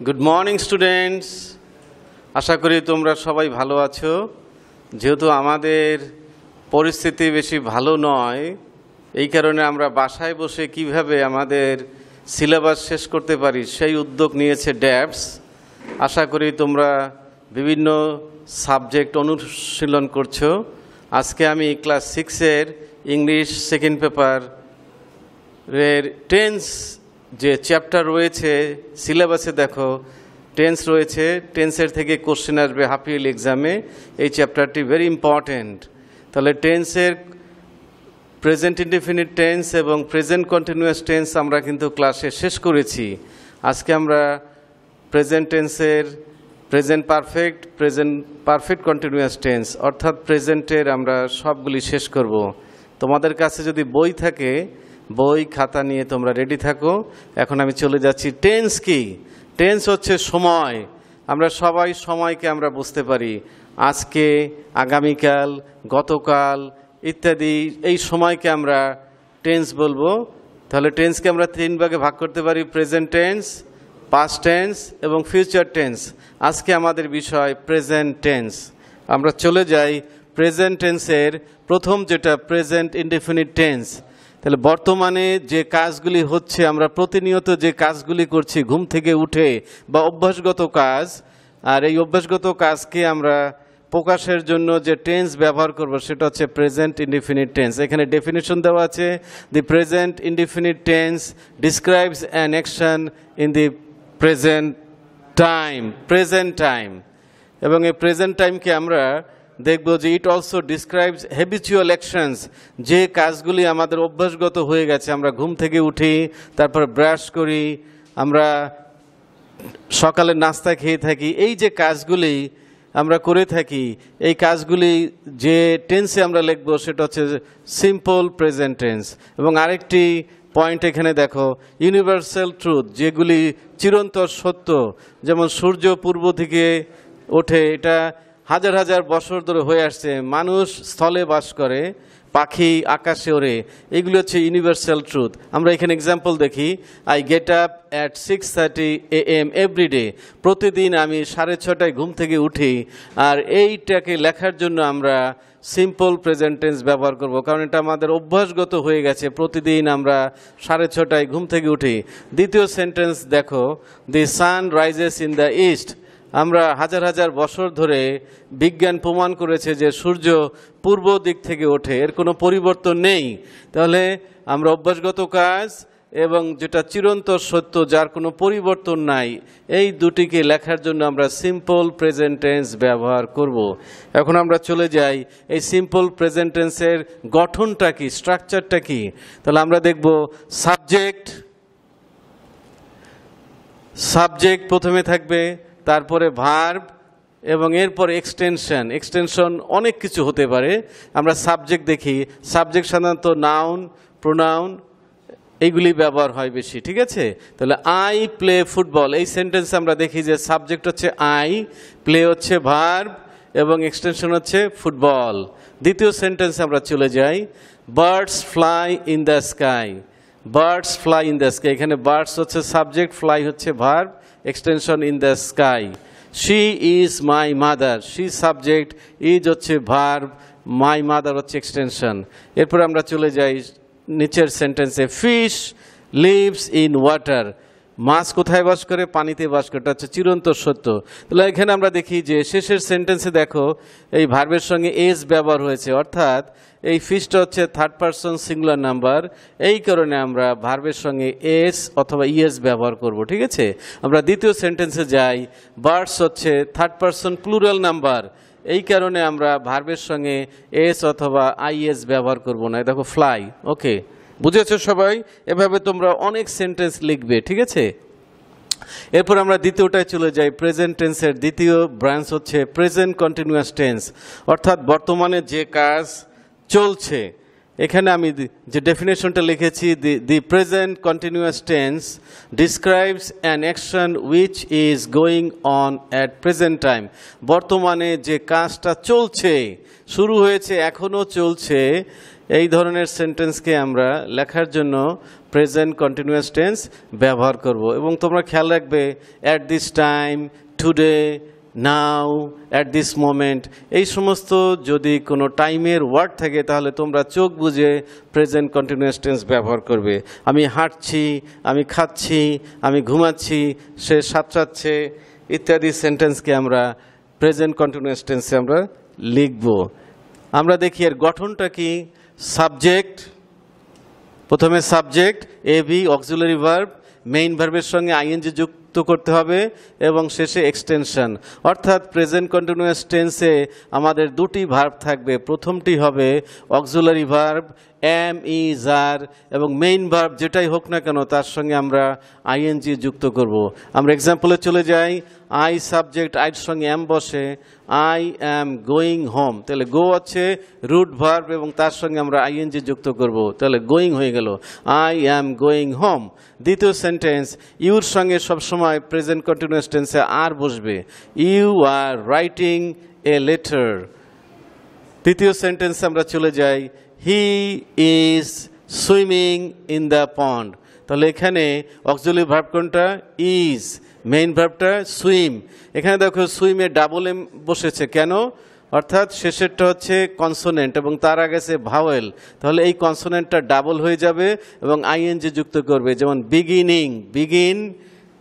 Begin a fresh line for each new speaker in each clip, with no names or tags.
Good morning students আশা করি তোমরা সবাই ভালো আছো। যেহেতু আমাদের পরিস্থিতি বেশি ভালো নয়, এই কারণে আমরা বাসায় বসে কীভাবে আমাদের সিলেবাস শেষ করতে পারি সেই উদ্যোগ নিয়েছে ড্যাবস আশা করি তোমরা বিভিন্ন সাবজেক্ট অনুশীলন করছ। আজকে আমি ক্লাস সিক্সের ইংলিশ সেকেন্ড পেপার এর টেন্স যে চ্যাপ্টার রয়েছে সিলেবাসে দেখো টেন্স রয়েছে টেন্সের থেকে কোশ্চেন আসবে হাফ ইয়ারলি এক্সামে এই চ্যাপ্টারটি ভেরি ইম্পর্ট্যান্ট তাহলে টেন্সের প্রেজেন্ট ইনডিফিনিট টেন্স এবং প্রেজেন্ট কন্টিনিউয়াস টেন্স আমরা কিন্তু ক্লাসে শেষ করেছি। আজকে আমরা প্রেজেন্ট টেন্সের present perfect present perfect continuous tense অর্থাৎ প্রেজেন্টের আমরা সবগুলি শেষ করব। তোমাদের কাছে যদি বই থাকে বই, খাতা নিয়ে তোমরা রেডি থাকো। এখন আমি চলে যাচ্ছি টেন্স কি? টেন্স হচ্ছে সময়। আমরা সবাই সময়কে আমরা বুঝতে পারি। আজকে, আগামীকাল, গতকাল ইত্যাদি, এই সময়কে আমরা টেন্স বলব। তাহলে টেন্সকে আমরা তিন ভাগে ভাগ করতে পারি। প্রেজেন্ট টেন্স পাস্ট টেন্স এবং ফিউচার টেন্স আজকে আমাদের বিষয় প্রেজেন্ট টেন্স আমরা চলে যাই। প্রেজেন্ট টেন্সের প্রথম যেটা প্রেজেন্ট ইনডেফিনিট টেন্স তাহলে বর্তমানে যে কাজগুলি হচ্ছে, আমরা প্রতিনিয়ত যে কাজগুলি করছি, ঘুম থেকে উঠে বা অভ্যাসগত কাজ, আর এই অভ্যাসগত কাজকে আমরা প্রকাশের জন্য যে টেন্স ব্যবহার করব, সেটা হচ্ছে প্রেজেন্ট ইনডিফিনিট টেন্স। এখানে ডেফিনেশন দেওয়া আছে, the present indefinite tense describes an action in the present time present time. এবং এই প্রেজেন্ট টাইমকে আমরা দেখব যে it also describes habitual actions যে কাজগুলি আমাদের অভ্যাসগত হয়ে গেছে, আমরা ঘুম থেকে উঠি, তারপর ব্রাশ করি, আমরা সকালে নাস্তা খেয়ে থাকি, এই যে কাজগুলি আমরা করে থাকি, এই কাজগুলি যে টেন্সে আমরা লিখব সেটা হচ্ছে সিম্পল প্রেজেন্ট টেন্স এবং আরেকটি পয়েন্ট এখানে দেখো ইউনিভার্সাল ট্রুথ যেগুলি চিরন্তর সত্য, যেমন সূর্য পূর্ব থেকে ওঠে, এটা হাজার হাজার বছর ধরে হয়ে আসছে, মানুষ স্থলে বাস করে, পাখি আকাশে ওড়ে। এগুলো হচ্ছে ইউনিভার্সাল ট্রুথ আমরা এখানে এক্সাম্পল দেখি I get up at six thirty A M every day প্রতিদিন আমি সাড়ে ছটায় ঘুম থেকে উঠি, আর এইটাকে লেখার জন্য আমরা সিম্পল প্রেজেন্টেন্স ব্যবহার করব, কারণ এটা আমাদের অভ্যাসগত হয়ে গেছে। প্রতিদিন আমরা সাড়ে ছটায় ঘুম থেকে উঠি। দ্বিতীয় সেন্টেন্স দেখো the sun rises in the east আমরা হাজার হাজার বছর ধরে বিজ্ঞান প্রমাণ করেছে যে সূর্য পূর্ব দিক থেকে ওঠে, এর কোনো পরিবর্তন নেই তাহলে আমরা অভ্যাসগত কাজ এবং যেটা চিরন্তর সত্য, যার কোনো পরিবর্তন নাই, এই দুটিকে লেখার জন্য আমরা সিম্পল প্রেজেন্টেন্স ব্যবহার করব। এখন আমরা চলে যাই, এই সিম্পল প্রেজেন্টেন্সের গঠনটা কি স্ট্রাকচারটা কি তাহলে আমরা দেখব সাবজেক্ট সাবজেক্ট প্রথমে থাকবে তারপরে ভার্ব এবং এরপর এক্সটেনশন এক্সটেনশন অনেক কিছু হতে পারে। আমরা সাবজেক্ট দেখি। সাবজেক্ট সাধারণত নাউন প্রোনাউন এইগুলি ব্যবহার হয় বেশি, ঠিক আছে? তাহলে আই প্লে ফুটবল এই সেন্টেন্স আমরা দেখি যে সাবজেক্ট হচ্ছে আই প্লে হচ্ছে ভার্ব এবং এক্সটেনশন হচ্ছে ফুটবল দ্বিতীয় সেন্টেন্স আমরা চলে যাই। Birds fly in the sky birds fly in the sky এখানে বার্ডস হচ্ছে সাবজেক্ট ফ্লাই হচ্ছে verb extension in the sky she is my mother she subject is হচ্ছে ভার্ব মাই মাদার হচ্ছে এক্সটেনশন এরপর আমরা চলে যাই নিচের সেন্টেন্সে ফিশ লিভস ইন ওয়াটার মাছ কোথায় বাস করে? পানিতে বাস করে। এটা হচ্ছে চিরন্তর সত্য। তাহলে এখানে আমরা দেখি যে শেষের সেন্টেন্সে দেখো, এই ভার্বের সঙ্গে এস ব্যবহার হয়েছে। অর্থাৎ এই ফিশটা হচ্ছে থার্ড পারসন সিঙ্গুলার নাম্বার এই কারণে আমরা ভার্বের সঙ্গে এস অথবা ইএস ব্যবহার করব, ঠিক আছে? আমরা দ্বিতীয় সেন্টেন্সে যাই। বার্ডস হচ্ছে থার্ড পারসন প্লুরাল নাম্বার এই কারণে আমরা ভার্বের সঙ্গে এস অথবা আইএস ব্যবহার করব না। দেখো ফ্লাই ওকে। বুঝেছ সবাই? এভাবে তোমরা অনেক সেন্টেন্স লিখবে, ঠিক আছে? এরপর আমরা দ্বিতীয়টায় চলে যাই। প্রেজেন্ট টেন্সের দ্বিতীয় ব্রাঞ্চ হচ্ছে প্রেজেন্ট কন্টিনিউয়াস টেন্স অর্থাৎ বর্তমানে যে কাজ চলছে। এখানে আমি যে ডেফিনেশনটা লিখেছি, the the present continuous tense describes an action which is going on at present time বর্তমানে যে কাজটা চলছে, শুরু হয়েছে এখনও চলছে, এই ধরনের সেন্টেন্সকে আমরা লেখার জন্য প্রেজেন্ট কন্টিনিউয়াস টেন্স ব্যবহার করব। এবং তোমরা খেয়াল রাখবে at this time today now at this moment এই সমস্ত যদি কোনো টাইমের ওয়ার্ড থাকে, তাহলে তোমরা চোখ বুঝে প্রেজেন্ট কন্টিনিউয়াস টেন্স ব্যবহার করবে। আমি হাঁটছি, আমি খাচ্ছি, আমি ঘুমাচ্ছি, সে সাঁতরাচ্ছে, ইত্যাদি সেন্টেন্সকে আমরা প্রেজেন্ট কন্টিনিউয়াস টেন্সে আমরা লিখব। আমরা দেখি এর গঠনটা কি? সাবজেক্ট প্রথমে subject A B auxiliary verb main ভার্বের সঙ্গে আইএনজি যুক্ত করতে হবে এবং শেষে এক্সটেনশন অর্থাৎ প্রেজেন্ট কন্টিনিউয়াস টেন্সে আমাদের দুটি ভার্ব থাকবে। প্রথমটি হবে অক্সুলারি ভার্ব এম ই জার এবং মেইন ভার্ব যেটাই হোক না কেন, তার সঙ্গে আমরা আইএনজি যুক্ত করব। আমরা এক্সাম্পলে চলে যাই। আই সাবজেক্ট আইয়ের সঙ্গে এম বসে। আই অ্যাম গোয়িং হোম তাহলে গো আছে রুট ভার্ব এবং তার সঙ্গে আমরা আইএনজি যুক্ত করব। তাহলে গোয়িং হয়ে গেল। আই অ্যাম গোয়িং হোম দ্বিতীয় সেন্টেন্স ইউর সঙ্গে সবসময় প্রেজেন্ট কন্টিনিউয়াস টেন্সে আর বসবে। You are writing a letter তৃতীয় সেন্টেন্স আমরা চলে যাই। He is swimming in the pond তাহলে এখানে অক্সিলারি ভার্ব কোনটা? ইজ মেইন ভার্বটা সুইম এখানে দেখো সুইমে ডাবল এম বসেছে। কেন? অর্থাৎ শেষেরটা হচ্ছে কনসোনেন্ট এবং তার আগে সে ভাওয়েল তাহলে এই কনসোনেন্টটা ডাবল হয়ে যাবে এবং আইএনজি যুক্ত করবে। যেমন বিগিনিং বিগিন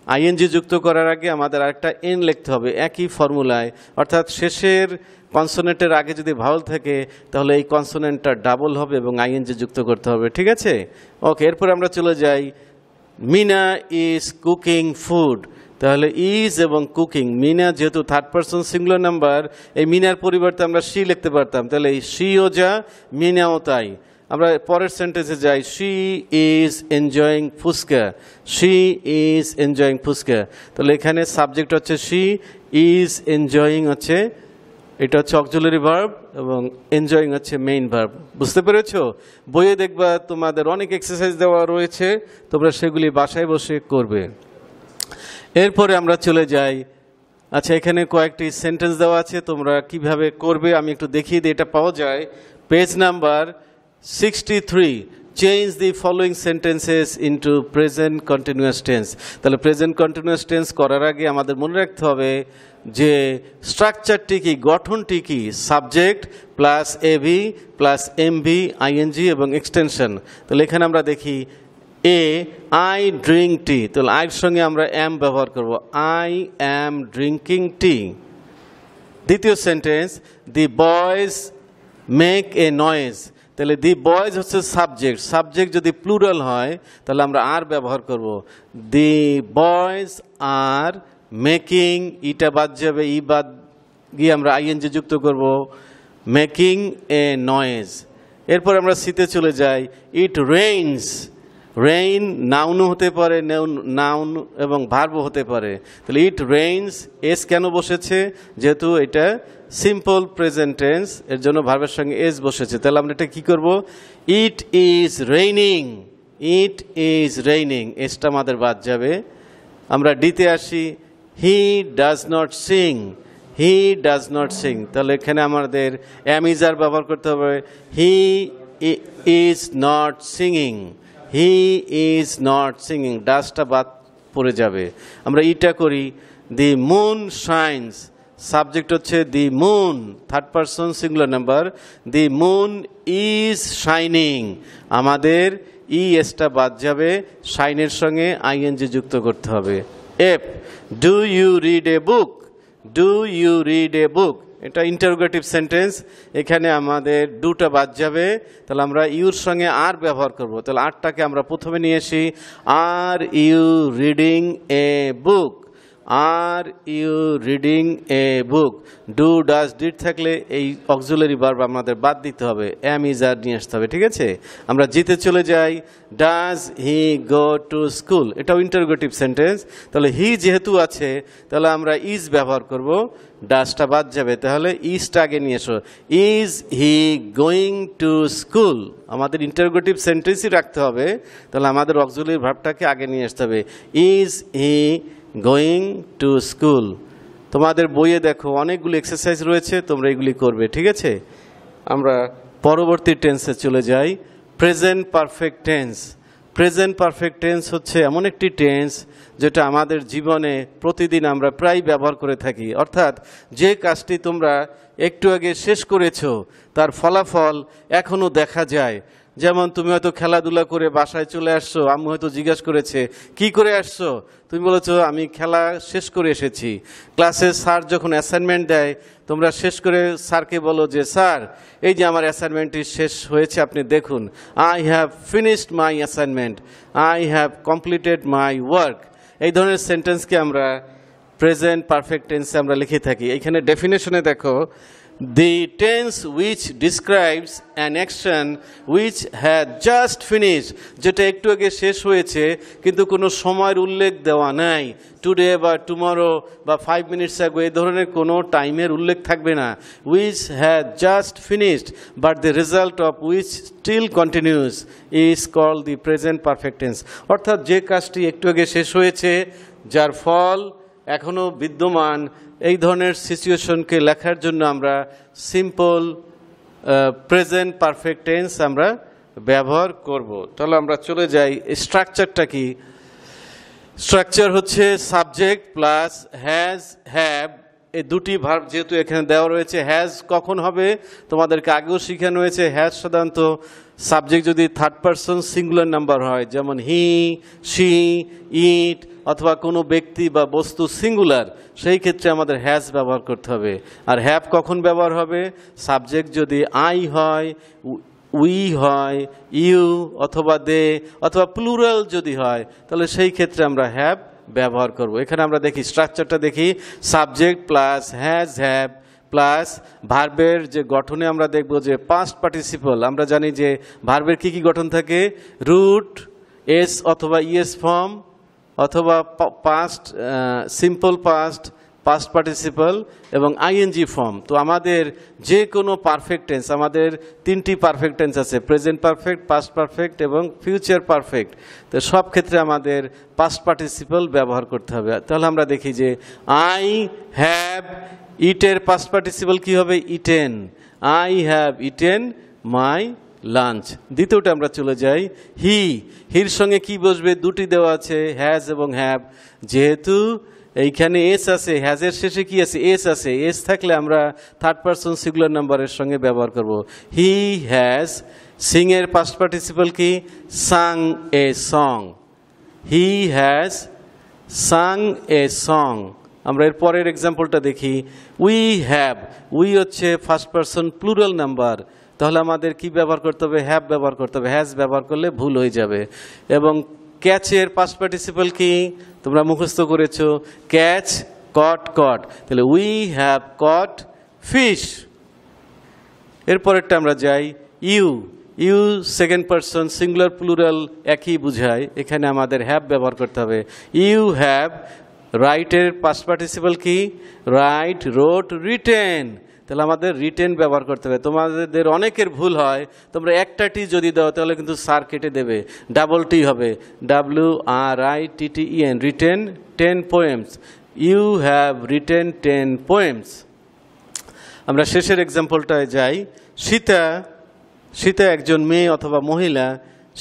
আইএনজি যুক্ত করার আগে আমাদের আরেকটা এন লিখতে হবে। একই ফর্মুলায় অর্থাৎ শেষের কনসোনেন্টের আগে যদি ভাওয়াল থাকে, তাহলে এই কনসোনেন্টটা ডাবল হবে এবং আইএনজি যুক্ত করতে হবে, ঠিক আছে? ওকে, এরপর আমরা চলে যাই। মিনা ইজ কুকিং ফুড তাহলে ইজ এবং কুকিং মিনা যেহেতু থার্ড পার্সন সিঙ্গুলার নাম্বার এই মিনার পরিবর্তে আমরা সি লিখতে পারতাম। তাহলে এই সিও যা, মিনাও তাই। আমরা পরের সেন্টেন্সে যাই। She is enjoying fuchka. She is enjoying fuchka. তাহলে এখানে সাবজেক্ট হচ্ছে শি ইজ এনজয়িং হচ্ছে এটা হচ্ছে অক্সিলারি ভার্ব এবং এনজয়িং হচ্ছে মেইন ভার্ব বুঝতে পেরেছ? বইয়ে দেখবা তোমাদের অনেক এক্সারসাইজ দেওয়া রয়েছে, তোমরা সেগুলি বাসায় বসে করবে। এরপরে আমরা চলে যাই। আচ্ছা এখানে কয়েকটি সেন্টেন্স দেওয়া আছে, তোমরা কীভাবে করবে আমি একটু দেখিয়ে দিই, এটা পাওয়া যায়। Page number sixty three change the following sentences into present continuous tense তাহলে প্রেজেন্ট কন্টিনিউয়াস টেন্স করার আগে আমাদের মনে রাখতে হবে যে স্ট্রাকচারটি কি, গঠনটি কি subject plus AV plus MV ING এবং এক্সটেনশন তাহলে এখানে আমরা দেখি এ আই ড্রিঙ্ক টি তাহলে আইয়ের সঙ্গে আমরা এম ব্যবহার করব। আই অ্যাম ড্রিঙ্কিং টি দ্বিতীয় sentence the boys make a noise তাহলে দি বয়েজ হচ্ছে সাবজেক্ট সাবজেক্ট যদি প্লুরাল হয়, তাহলে আমরা আর ব্যবহার করব। দি বয়েজ আর মেকিং ইটা বাদ যাবে ই বাদ গিয়ে আমরা আইএনজি যুক্ত করব। মেকিং এ নয়েজ এরপর আমরা শীতে চলে যাই। ইট রেইনস রেইন নাউনও হতে পারে নাউন এবং ভার্বও হতে পারে। তাহলে ইট রেইনস এস কেন বসেছে? যেহেতু এটা সিম্পল প্রেজেন্ট টেন্স এর জন্য ভার্বের সঙ্গে এস বসেছে। তাহলে আমরা এটা কী করব? It is raining it is raining এসটা আমাদের বাদ যাবে। আমরা ডিতে আসি he does not sing he does not sing তাহলে এখানে আমাদের অ্যামিজার ব্যবহার করতে হবে। He is not singing he is not singing ডাস্টটা বাদ পড়ে যাবে। আমরা ইটা করি দি মুন শাইন্স সাবজেক্ট হচ্ছে the moon third person singular number the moon is shining আমাদের ই এসটা বাদ যাবে শাইনের সঙ্গে আইএনজি যুক্ত করতে হবে। F do you read a book do you read a book এটা ইন্টারোগেটিভ সেন্টেন্স এখানে আমাদের দুটা বাদ যাবে। তাহলে আমরা ইউর সঙ্গে আর ব্যবহার করব। তাহলে আরটাকে আমরা প্রথমে নিয়ে আসি। Are you reading a book. Are you reading a book do does did থাকলে এই অক্সুলারি ভার্ব আমাদের বাদ দিতে হবে। এম ইজ আর নিয়ে আসতে হবে, ঠিক আছে? আমরা জিতে চলে যাই। Does he go to school এটাও ইন্টারোগেটিভ সেন্টেন্স তাহলে হি যেহেতু আছে, তাহলে আমরা ইজ ব্যবহার করব। ডাজটা বাদ যাবে। তাহলে ইজটা আগে নিয়ে এসো। Is he going to school আমাদের ইন্টারোগেটিভ সেন্টেন্সই রাখতে হবে। তাহলে আমাদের অক্সুলারি ভার্বটাকে আগে নিয়ে আসতে হবে। Is he going to school তোমাদের বইয়ে দেখো, অনেকগুলো এক্সারসাইজ রয়েছে, তোমরা এগুলি করবে, ঠিক আছে? আমরা পরবর্তী টেন্সে চলে যাই। Present perfect tense present perfect tense হচ্ছে এমন একটি টেন্স যেটা আমাদের জীবনে প্রতিদিন আমরা প্রায় ব্যবহার করে থাকি। অর্থাৎ যে কাজটি তোমরা একটু আগে শেষ করেছ, তার ফলাফল এখনও দেখা যায়। যেমন তুমি হয়তো খেলাধুলা করে বাসায় চলে আসছো, আম্মু হয়তো জিজ্ঞেস করেছে, কি করে আসছো? তুমি বলেছ, আমি খেলা শেষ করে এসেছি। ক্লাসে স্যার যখন অ্যাসাইনমেন্ট দেয়, তোমরা শেষ করে স্যারকে বলো যে, স্যার, এই যে আমার অ্যাসাইনমেন্টটি শেষ হয়েছে, আপনি দেখুন I have finished my assignment I have completed my work এই ধরনের সেন্টেন্সকে আমরা প্রেজেন্ট পারফেক্ট টেন্সে আমরা লিখে থাকি। এখানে ডেফিনেশনে দেখো the tense which describes an action which had just finish যেটা একটু আগে শেষ হয়েছে, কিন্তু কোনো সময়ের উল্লেখ দেওয়া নাই। টুডে বা টুমরো বা ফাইভ মিনিটস আগে এই ধরনের কোনো টাইমের উল্লেখ থাকবে না। Which had just finished but the result of which still continues is call the present perfect tense অর্থাৎ যে কাজটি একটু আগে শেষ হয়েছে, যার ফল এখনও বিদ্যমান এই ধরনের সিচুয়েশনকে লেখার জন্য আমরা সিম্পল প্রেজেন্ট পারফেক্ট টেন্স আমরা ব্যবহার করব। তাহলে আমরা চলে যাই স্ট্রাকচারটা কি? স্ট্রাকচার হচ্ছে সাবজেক্ট প্লাস হ্যাজ, হ্যাভ। এই দুটি ভার্ব যেহেতু এখানে দেওয়া রয়েছে, হ্যাজ কখন হবে? তোমাদেরকে আগেও শিখানো হয়েছে, হ্যাজ সাধারণত সাবজেক্ট যদি থার্ড পারসন সিঙ্গুলার নাম্বার হয়, যেমন হি শি ইট অথবা কোনো ব্যক্তি বা বস্তু সিঙ্গুলার সেই ক্ষেত্রে আমাদের হ্যাজ ব্যবহার করতে হবে। আর হ্যাভ কখন ব্যবহার হবে? সাবজেক্ট যদি আই হয় উই হয় ইউ অথবা দে অথবা প্লুরাল যদি হয়, তাহলে সেই ক্ষেত্রে আমরা হ্যাভ ব্যবহার করব। এখানে আমরা দেখি স্ট্রাকচারটা দেখি subject plus has have plus ভার্বের যে গঠনে আমরা দেখব যে পাস্ট পার্টিসিপল আমরা জানি যে ভার্বের কি কি গঠন থাকে? রুট, এস অথবা ইএস ফর্ম, অথবা past simple past past participle এবং আইএনজি ফর্ম তো আমাদের যে কোনো পারফেক্ট টেন্স আমাদের তিনটি পারফেক্ট টেন্স আছে প্রেজেন্ট পারফেক্ট পাস্ট পারফেক্ট এবং ফিউচার পারফেক্ট তো সব ক্ষেত্রে আমাদের পাস্ট পার্টিসিপাল ব্যবহার করতে হবে। তাহলে আমরা দেখি যে আই হ্যাভ ইটের পাস্ট পার্টিসিপাল কি হবে? Eaten I have eaten my lunch দ্বিতীয়টা আমরা চলে যাই। হি হির সঙ্গে কি বসবে? দুটি দেওয়া আছে হ্যাজ এবং হ্যাভ যেহেতু এইখানে এস আছে হ্যাজের শেষে কি আছে? এস আছে। এস থাকলে আমরা থার্ড পারসন সিগুলার নাম্বারের সঙ্গে ব্যবহার করব। হি হ্যাজ সিং এর পাস্ট পার্টিসিপাল কি? Sung a song he has sung a song আমরা এর পরের এক্সাম্পলটা দেখি। উই হ্যাভ উই হচ্ছে ফার্স্ট পারসন প্লুরাল নাম্বার তাহলে আমাদের কি ব্যবহার করতে হবে? হ্যাভ ব্যবহার করতে হবে। হ্যাজ ব্যবহার করলে ভুল হয়ে যাবে। এবং ক্যাচের পাস্ট পার্টিসিপাল কি? তোমরা মুখস্থ করেছ। ক্যাচ কট কট তাহলে উই হ্যাভ কট ফিশ এরপরেরটা আমরা যাই। You you second person singular plural একই বুঝায়। এখানে আমাদের হ্যাভ ব্যবহার করতে হবে। ইউ হ্যাভ রাইটের পাস্ট পার্টিসিপাল কি? রাইট রোট রিটেন তাহলে আমাদের রিটেন ব্যবহার করতে হবে। তোমাদের অনেকের ভুল হয়, তোমরা একটা টি যদি দাও, তাহলে কিন্তু সার কেটে দেবে। ডাবল টি হবে। W R I T T EN written ten poems you have written ten poems আমরা শেষের এক্সাম্পলটায় যাই। সীতা সীতা একজন মেয়ে অথবা মহিলা।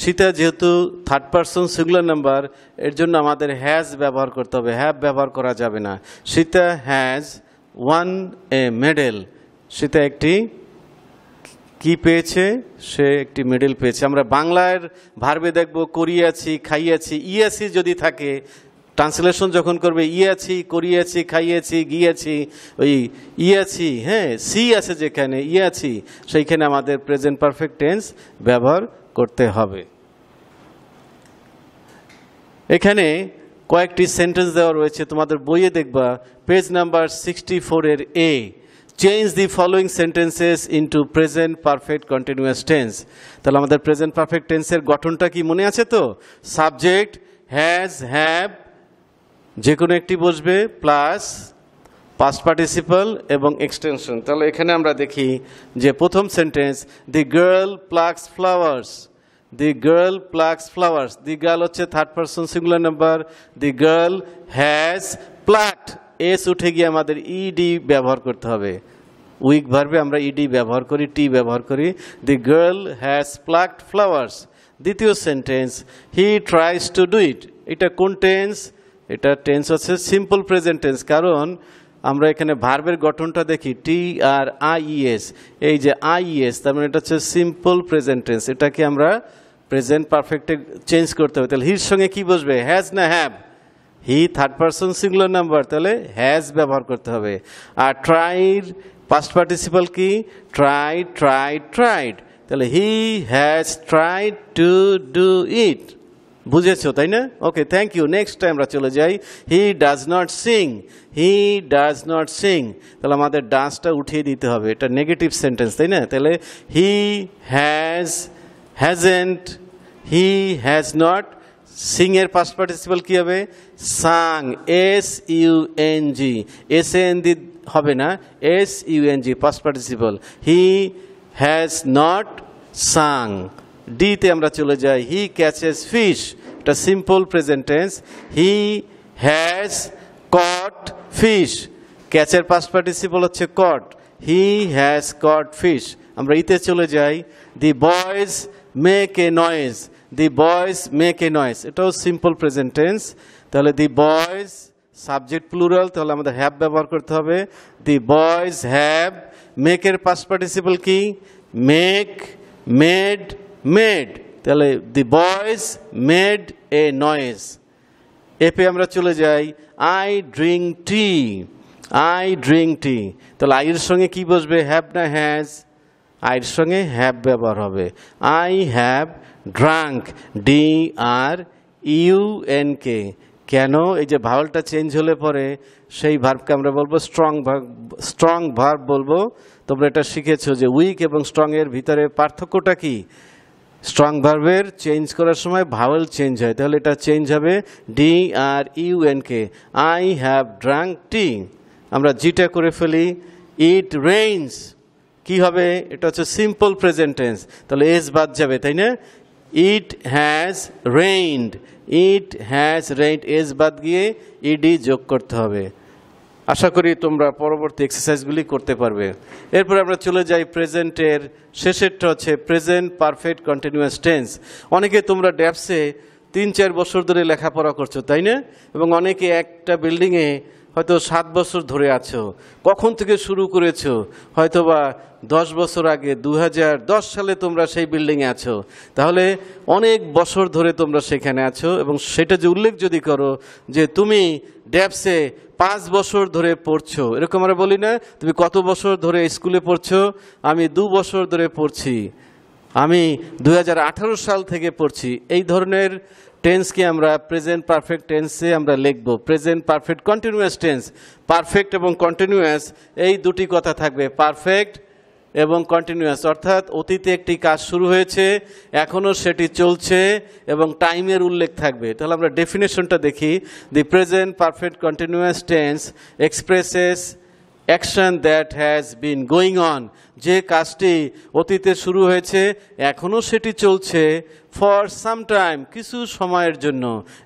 সীতা যেহেতু থার্ড পারসন সিঙ্গুলার নাম্বার এর জন্য আমাদের হ্যাজ ব্যবহার করতে হবে। হ্যাভ ব্যবহার করা যাবে না। Sita has won a medal Sita একটি কি পেয়েছে? সে একটি মেডেল পেয়েছে। আমরা বাংলার ভার্বে দেখব, করিয়াছি, খাইয়াছি, ইয়াছি যদি থাকে ট্রান্সলেশন যখন করবে, ইয়াছি, করিয়াছি, খাইয়াছি, গিয়েছি, ওই ইয়াছি হ্যাঁ সি আছে যেখানে, ইয়াছি, সেইখানে আমাদের প্রেজেন্ট পারফেক্ট টেন্স ব্যবহার করতে হবে। এখানে কয়েকটি সেন্টেন্স দেওয়া রয়েছে, তোমাদের বইয়ে দেখবা। পেজ নাম্বার সিক্সটি ফোরের A change the following sentences into present perfect continuous tense তাহলে আমাদের প্রেজেন্ট পারফেক্ট টেন্সের গঠনটা কি মনে আছে তো? সাবজেক্ট হ্যাজ হ্যাভ যে কোনো একটি বসবে প্লাস পাস্ট পার্টিসিপাল এবং এক্সটেনশন তাহলে এখানে আমরা দেখি যে প্রথম sentence the girl plucks flowers the girl plucks flowers the girl হচ্ছে third person singular number the girl has plucked S উঠে গিয়ে আমাদের ইডি ব্যবহার করতে হবে। উইক ভার্বে আমরা ইডি ব্যবহার করি টি ব্যবহার করি। The girl has plucked flowers দ্বিতীয় sentence he tries to do it এটা কোন টেন্স এটা টেন্স হচ্ছে সিম্পল প্রেজেন্ট টেন্স কারণ আমরা এখানে ভার্বের গঠনটা দেখি টি আর আইএস এই যে আইএস তার মানে এটা হচ্ছে সিম্পল প্রেজেন্ট টেন্স এটাকে আমরা প্রেজেন্ট পারফেক্টে চেঞ্জ করতে হবে। তাহলে হির সঙ্গে কি বসবে? হ্যাজ না have he third person singular number তাহলে হ্যাজ ব্যবহার করতে হবে। আর ট্রাইড পাস্ট পার্টিসিপাল কি? ট্রাই ট্রাই ট্রাইড তাহলে he has tried to do it বুঝেছ, তাই না? Okay thank you next time আমরা চলে যাই। He does not sing he does not sing তাহলে আমাদের ডান্সটা উঠিয়ে দিতে হবে। এটা নেগেটিভ সেন্টেন্স তাই না? তাহলে he has hasn't he has not sing এর পাস্ট পার্টিসিপাল কি হবে? Sang S U N G S N দি হবে না S U N G past participle he has not sung ডিতে আমরা চলে যাই। হি ক্যাচেস ফিশ এটা simple present tense he has caught fish ক্যাচের past participle হচ্ছে caught he has caught fish আমরা ইতে চলে যাই। The boys make a noise the boys make a noise এটাও সিম্পল প্রেজেন্ট টেন্স তাহলে দি বয়েজ সাবজেক্ট প্লুরাল তাহলে আমাদের have ব্যবহার করতে হবে। দি বয়েজ হ্যাভ মেকের পাস্ট পার্টিসিপল কি? মেক মেড মেড তাহলে the boys made a noise এপে আমরা চলে যাই। I drink tea I drink tea তাহলে আইয়ের সঙ্গে কি বসবে? হ্যাভ না হ্যাজ আইয়ের সঙ্গে হ্যাভ ব্যবহার হবে। I have drunk D R U N K কেন? এই যে ভাওয়ালটা চেঞ্জ হলে পরে সেই ভার্বকে আমরা বলব স্ট্রং স্ট্রং ভার্ব বলব। তোমরা এটা শিখেছো যে উইক এবং স্ট্রং এর ভিতরে পার্থক্যটা কি? স্ট্রং ভার্বের চেঞ্জ করার সময় ভাওয়েল চেঞ্জ হয়। তাহলে এটা চেঞ্জ হবে D R U N K I have drunk tea আমরা জিটা করে ফেলি। ইট রেইনস কি হবে? এটা হচ্ছে সিম্পল প্রেজেন্ট টেন্স তাহলে এস বাদ যাবে, তাই না? It has rained it has rained S বাদ গিয়ে ইডি যোগ করতে হবে। আশা করি তোমরা পরবর্তী এক্সারসাইজগুলি করতে পারবে। এরপর আমরা চলে যাই প্রেজেন্টের শেষেরটা হচ্ছে প্রেজেন্ট পারফেক্ট কন্টিনিউয়াস টেন্স অনেকে তোমরা ড্যাপসে তিন চার বছর ধরে লেখাপড়া করছ, তাই না? এবং অনেকে একটা বিল্ডিংয়ে হয়তো সাত বছর ধরে আছো। কখন থেকে শুরু করেছ? হয়তোবা দশ বছর আগে দু দশ সালে তোমরা সেই বিল্ডিংয়ে আছো। তাহলে অনেক বছর ধরে তোমরা সেখানে আছো এবং সেটা যে উল্লেখ যদি করো যে তুমি ড্যাপসে পাঁচ বছর ধরে পড়ছো, এরকম আমরা বলি না, তুমি কত বছর ধরে স্কুলে পড়ছো? আমি দু বছর ধরে পড়ছি। আমি দু হাজার আঠারো সাল থেকে পড়ছি। এই ধরনের টেন্সকে আমরা প্রেজেন্ট পারফেক্ট টেন্সে আমরা লিখব। Present perfect continuous tense perfect এবং কন্টিনিউয়াস এই দুটি কথা থাকবে। পারফেক্ট এবং কন্টিনিউয়াস অর্থাৎ অতীতে একটি কাজ শুরু হয়েছে, এখনও সেটি চলছে এবং টাইমের উল্লেখ থাকবে। তাহলে আমরা ডেফিনেশনটা দেখি। The present perfect continuous tense expresses action that has been going on যে কাজটি অতীতে শুরু হয়েছে, এখনও সেটি চলছে ফর সাম টাইম কিছু সময়ের জন্য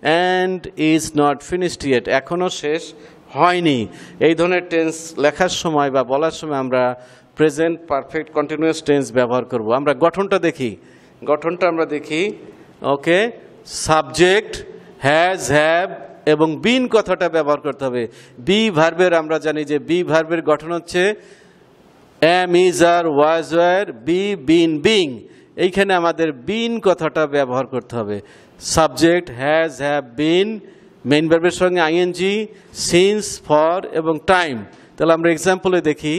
and is not finished yet এখনও শেষ হয়নি। এই ধরনের টেন্স লেখার সময় বা বলার সময় আমরা প্রেজেন্ট পারফেক্ট কন্টিনিউয়াস টেন্স ব্যবহার করব। আমরা গঠনটা দেখি। গঠনটা আমরা দেখি ওকে সাবজেক্ট হ্যাজ হ্যাভ এবং বিন কথাটা ব্যবহার করতে হবে। বি ভার্বের আমরা জানি যে বি ভার্বের গঠন হচ্ছে am is are was were be been being. এইখানে আমাদের বিন কথাটা ব্যবহার করতে হবে। Subject has, have been, main ভার্বের সঙ্গে আইএনজি, সিন্স, ফর এবং টাইম। তাহলে আমরা এক্সাম্পলে দেখি,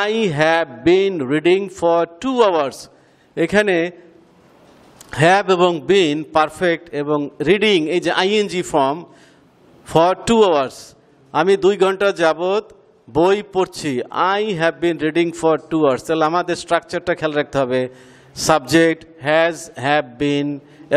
I have been reading for two hours. এখানে হ্যাভ এবং বিন পারফেক্ট এবং রিডিং, এই যে ING form for two hours আমি দুই ঘণ্টা যাবৎ বই পড়ছি। I have been reading for two hours তাহলে আমাদের স্ট্রাকচারটা খেয়াল রাখতে হবে। সাবজেক্ট হ্যাজ হ্যাভ বিন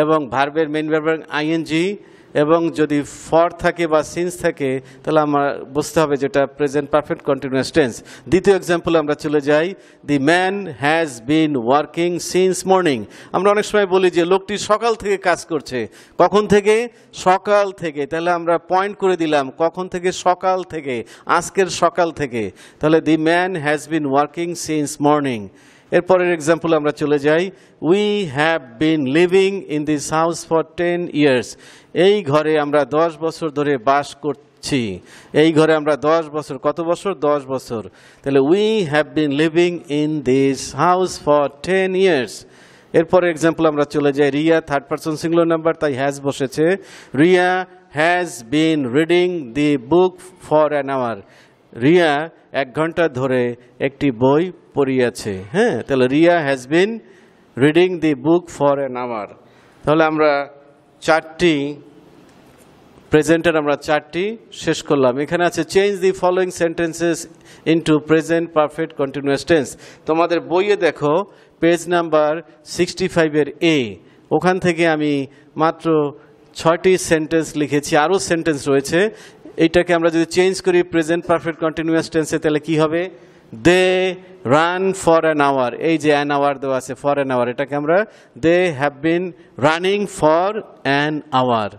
এবং ভার্বের মেন ভার্বের আইএনজি এবং যদি ফর থাকে বা সিন্স থাকে, তাহলে আমার বুঝতে হবে যেটা প্রেজেন্ট পারফেক্ট কন্টিনিউয়াস টেন্স দ্বিতীয় এক্সাম্পল আমরা চলে যাই। The man has been working since morning আমরা অনেক সময় বলি যে লোকটি সকাল থেকে কাজ করছে। কখন থেকে? সকাল থেকে। তাহলে আমরা পয়েন্ট করে দিলাম, কখন থেকে? সকাল থেকে। আজকের সকাল থেকে। তাহলে the man has been working since morning এরপরের এক্সাম্পল আমরা চলে যাই। We have been living in this house for ten years এই ঘরে আমরা দশ বছর ধরে বাস করছি। এই ঘরে আমরা দশ বছর, কত বছর? দশ বছর। তাহলে we have been living in this house for ten years এরপরে এক্সাম্পল আমরা চলে যাই। Riya third person singular number তাই হ্যাজ বসেছে। Riya has been reading the book for an hour Riya এক ঘণ্টা ধরে একটি বই পড়িয়াছে। হ্যাঁ তাহলে Riya has been reading the book for an hour তাহলে আমরা চারটি প্রেজেন্টের আমরা চারটি শেষ করলাম। এখানে আছে change the following sentences into present perfect continuous tense তোমাদের বইয়ে দেখো পেজ নাম্বার সিক্সটি ফাইভের এ ওখান থেকে আমি মাত্র ছয়টি সেন্টেন্স লিখেছি, আরও সেন্টেন্স রয়েছে। এইটাকে আমরা যদি চেঞ্জ করি প্রেজেন্ট পারফেক্ট কন্টিনিউয়াস টেন্সে তাহলে কি হবে? They run for an hour এই যে অ্যান আওয়ার দেওয়া আছে ফর অ্যান আওয়ার এটাকে আমরা they have been running for an hour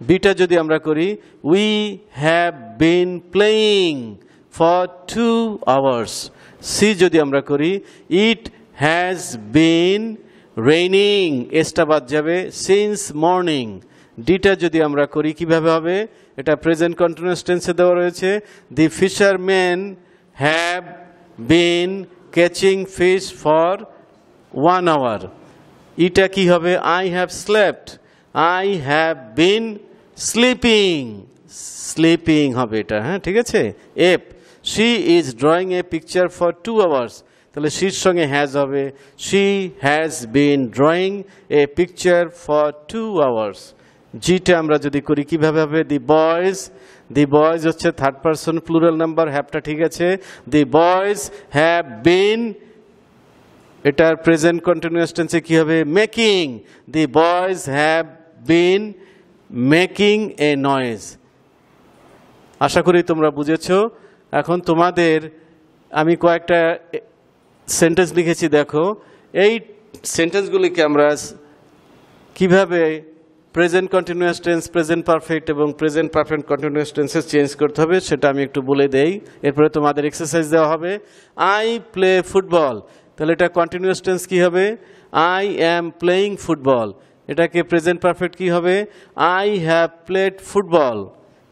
beta যদি আমরা করি we have been playing for two hours C যদি আমরা করি ইট হ্যাজ বিন রেইনিং এসটা বাদ যাবে সিন্স মর্নিং ডিটা যদি আমরা করি, কীভাবে হবে? এটা প্রেজেন্ট কন্টিনিউয়াস টেন্সে দেওয়া রয়েছে। The fisherman have been catching fish for one hour ইটা কি হবে? I have slept I have been sleeping sleeping হবে এটা হ্যাঁ ঠিক আছে? F she is drawing a picture for two hours তাহলে শির সঙ্গে হ্যাজ হবে। She has been drawing a picture for two hours জিটা আমরা যদি করি, কীভাবে হবে? দি বয়েজ দি বয়েজ হচ্ছে থার্ড পার্সন প্লুরাল নাম্বার হ্যাভটা ঠিক আছে। দি বয়েজ হ্যাভ বিন এটার প্রেজেন্ট কন্টিনিউয়াস টেন্সে কি হবে? Making the boys have been making a noise আশা করি তোমরা বুঝেছ। এখন তোমাদের, আমি কয়েকটা সেন্টেন্স লিখেছি, দেখো। এই সেন্টেন্সগুলিকে আমরা কীভাবে present continuous tense present perfect এবং প্রেজেন্ট পারফেক্ট কন্টিনিউয়াস টেন্সে চেঞ্জ করতে হবে, সেটা আমি একটু বলে দেই। এরপরে তোমাদের এক্সারসাইজ দেওয়া হবে। আই প্লে ফুটবল তাহলে এটা কন্টিনিউয়াস টেন্স কী হবে? আই অ্যাম প্লেয়িং ফুটবল এটাকে প্রেজেন্ট পারফেক্ট কী হবে? আই হ্যাভ প্লেড ফুটবল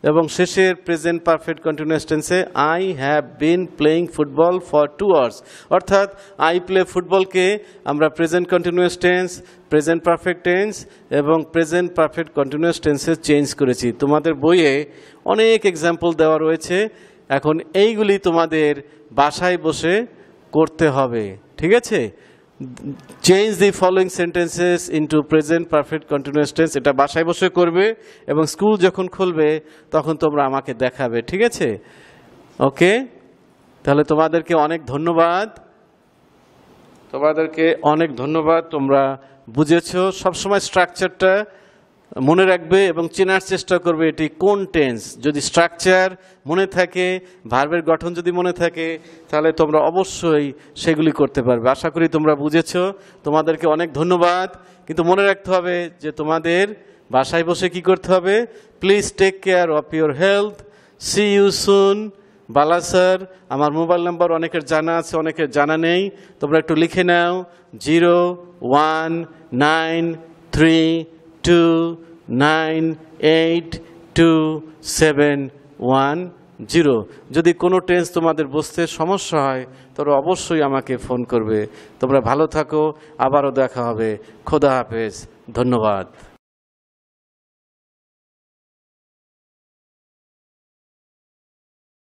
এবং শেষের প্রেজেন্ট পারফেক্ট কন্টিনিউয়াস টেন্সে I have been playing football for two hours অর্থাৎ আই প্লে ফুটবলকে আমরা present continuous tense present perfect tense এবং প্রেজেন্ট পারফেক্ট কন্টিনিউয়াস টেন্সে চেঞ্জ করেছি। তোমাদের বইয়ে অনেক এক্সাম্পল দেওয়া রয়েছে। এখন এইগুলি তোমাদের বাসায় বসে করতে হবে। ঠিক আছে? Change the following sentences into present perfect continuous tense এটা বাসায় বসে করবে এবং স্কুল যখন খুলবে, তখন তোমরা আমাকে দেখাবে। ঠিক আছে? ওকে? তাহলে তোমাদেরকে অনেক ধন্যবাদ। তোমাদেরকে অনেক ধন্যবাদ। তোমরা বুঝেছ সবসময় স্ট্রাকচারটা মনে রাখবে এবং চেনার চেষ্টা করবে এটি কোন টেন্স। যদি স্ট্রাকচার মনে থাকে ভার্বের গঠন যদি মনে থাকে, তাহলে তোমরা অবশ্যই সেগুলি করতে পারবে। আশা করি তোমরা বুঝেছ। তোমাদেরকে অনেক ধন্যবাদ। কিন্তু মনে রাখতে হবে যে তোমাদের বাসায় বসে কি করতে হবে? Please take care of your health see you soon Bala sir, আমার মোবাইল নাম্বার অনেকের জানা আছে, অনেকের জানা নেই। তোমরা একটু লিখে নাও। Zero one nine three two nine eight two seven one zero যদি কোনো টেন্স তোমাদের বুঝতে সমস্যা হয় তবে অবশ্যই আমাকে ফোন করবে। তোমরা ভালো থাকো, আবারও দেখা হবে। খোদা হাফেজ। ধন্যবাদ।